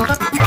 Corre.